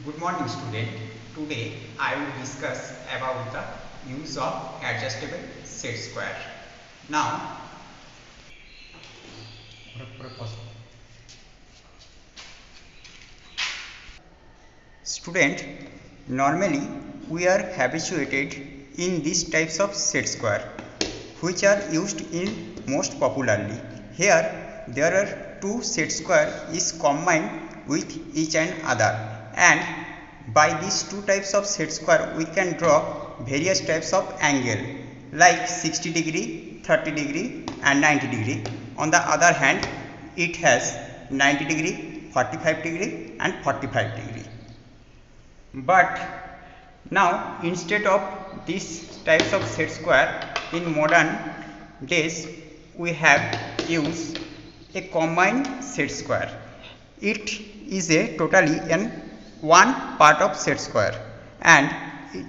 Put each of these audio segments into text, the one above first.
Good morning student. Today I will discuss about the use of adjustable set square. Now student normally we are habituated in these types of set square which are used in most popularly. Here there are two set square is combined with each and other and by these two types of set square we can draw various types of angle like 60 degree 30 degree and 90 degree. On the other hand it has 90 degree 45 degree and 45 degree. But now instead of these types of set square in modern days we have used a combined set square. It is a totally an one part of set square. And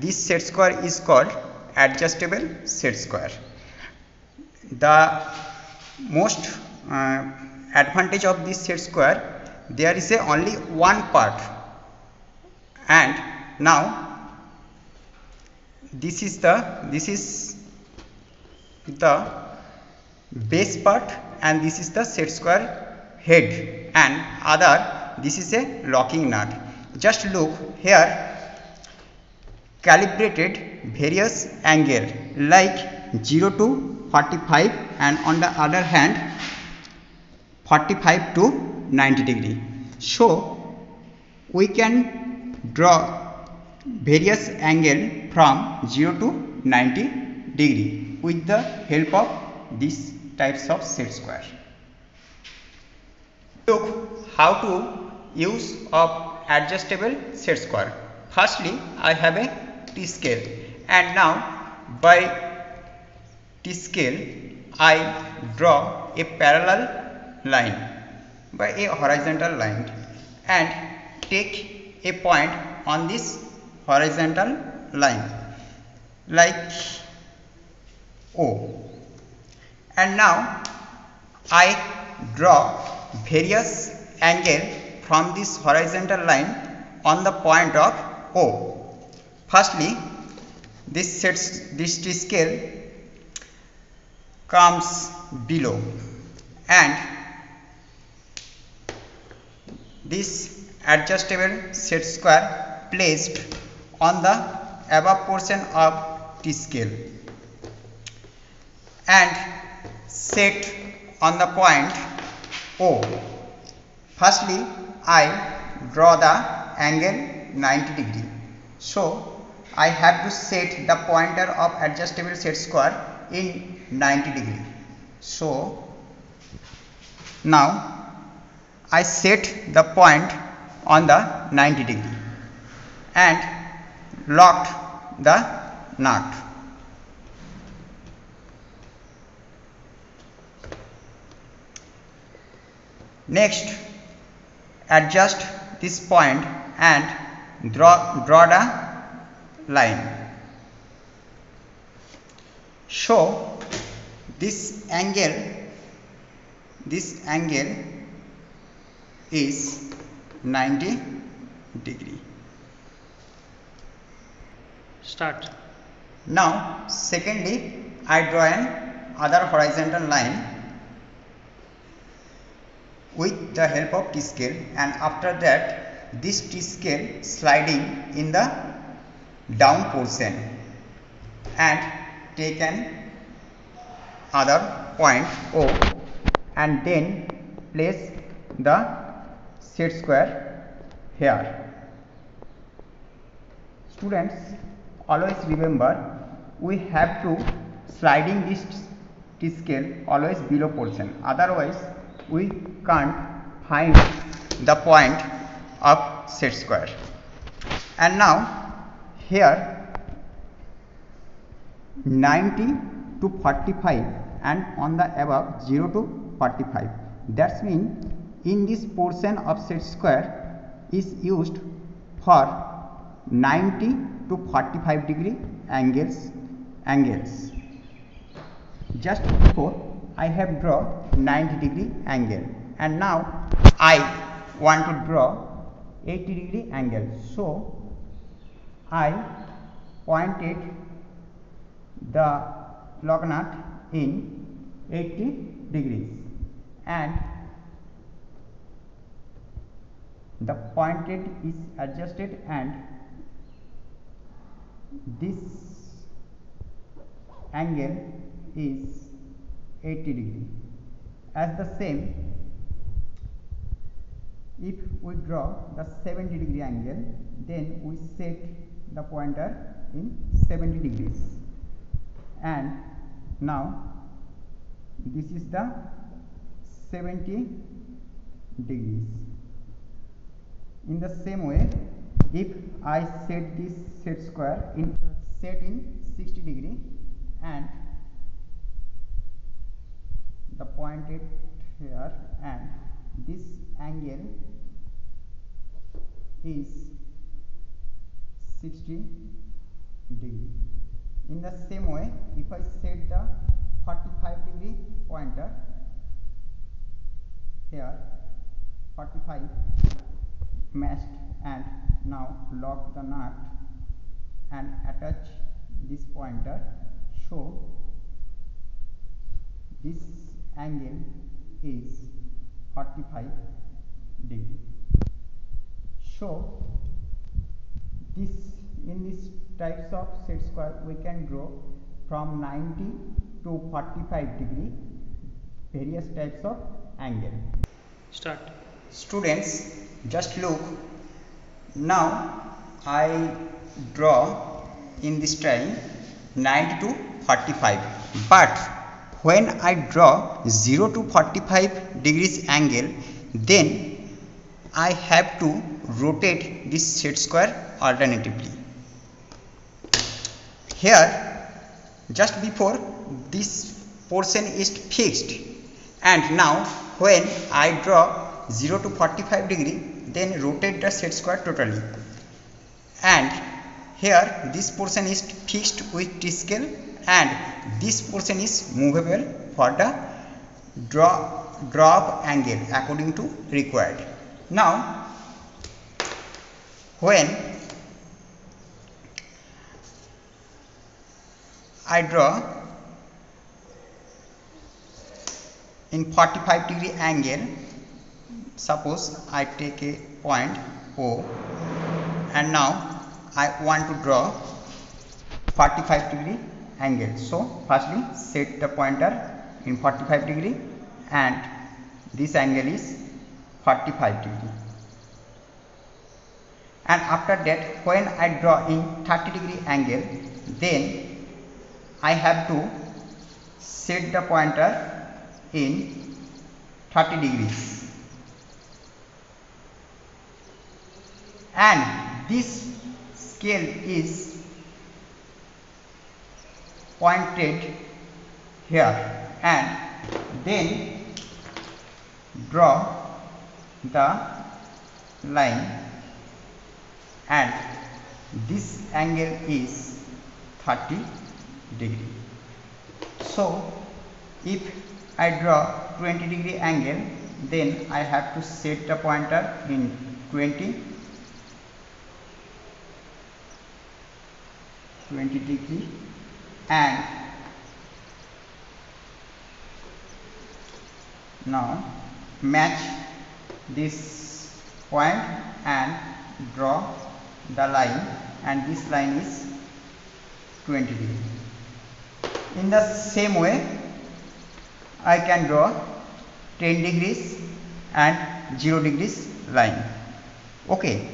this set square is called adjustable set square. The most uh, advantage of this set square there is a only one part. And now this is the this is the base part and this is the set square head. And other this is a locking nut just look here. Calibrated various angle like 0 to 45 and on the other hand 45 to 90 degree. So we can draw various angle from 0 to 90 degree with the help of these types of set square. Look how to use of adjustable set square. Firstly i have a t scale and now by t scale i draw a parallel line by a horizontal line and take a point on this horizontal line like O. And now I draw various angle from this horizontal line on the point of O. Firstly, this sets this T scale comes below and this adjustable set square placed on the above portion of T scale and set on the point O. Firstly, I draw the angle 90 degree. So, I have to set the pointer of adjustable set square in 90 degree. So, now I set the point on the 90 degree and locked the nut. Next, adjust this point and draw, draw the line. So, this angle, this angle is 90 degree. Start. Now, secondly, I draw an other horizontal line with the help of T scale and after that this T scale sliding in the down portion and take an other point O and then place the set square here. Students always remember we have to sliding this T scale always below portion otherwise we can't find the point of set square. And now here 90 to 45 and on the above 0 to 45 that's mean in this portion of set square is used for 90 to 45 degree angles angles. Just before I have draw 90 degree angle. And now I want to draw 80 degree angle. So I pointed the lock nut in 80 degrees. And the pointed is adjusted and this angle is 80 degree. As the same if we draw the 70 degree angle then we set the pointer in 70 degrees. And now this is the 70 degrees. In the same way if I set this set square in set in 60 degree and here and this angle is 60 degree. In the same way if I set the 45 degree pointer here 45 matched and now lock the nut and attach this pointer so this angle is 45 degree. So this in this types of set square we can draw from 90 to 45 degree various types of angle. Start. Students just look. Now I draw in this style 90 to 45 but when I draw 0 to 45 degrees angle then I have to rotate this set square alternatively. Here just before this portion is fixed. And now when I draw 0 to 45 degree then rotate the set square totally. And here this portion is fixed with T scale and this portion is movable for the drop, drop angle according to required. Now when I draw in 45 degree angle suppose I take a point O and now I want to draw 45 degree angle. So firstly set the pointer in 45 degree and this angle is 45 degree. And after that when I draw in 30 degree angle then I have to set the pointer in 30 degrees. And this scale is pointed here and then draw the line. And this angle is 30 degree. So if I draw 20 degree angle then I have to set the pointer in 20 20 degree and now match this point and draw the line. And this line is 20 degree. In the same way I can draw 10 degrees and 0 degrees line. Okay.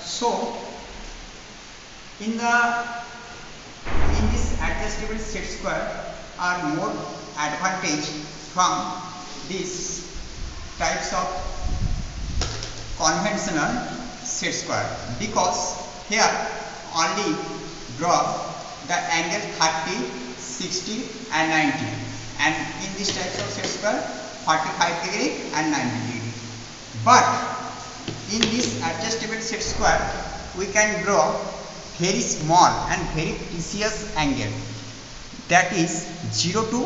So in the in this adjustable set square are more advantage from these types of conventional set square because here only draw the angle 30 60 and 90 and in this types of set square 45 degree and 90 degree. But in this adjustable set square we can draw very small and very precious angle that is 0 to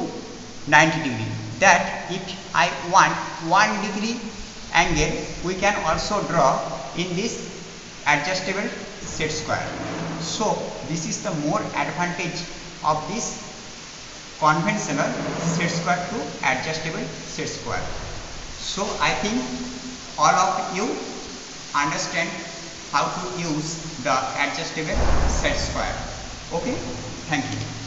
90 degree that if I want 1 degree angle we can also draw in this adjustable set square. So this is the more advantage of this conventional set square to adjustable set square. So I think all of you understand how to use the adjustable set square. Okay, thank you.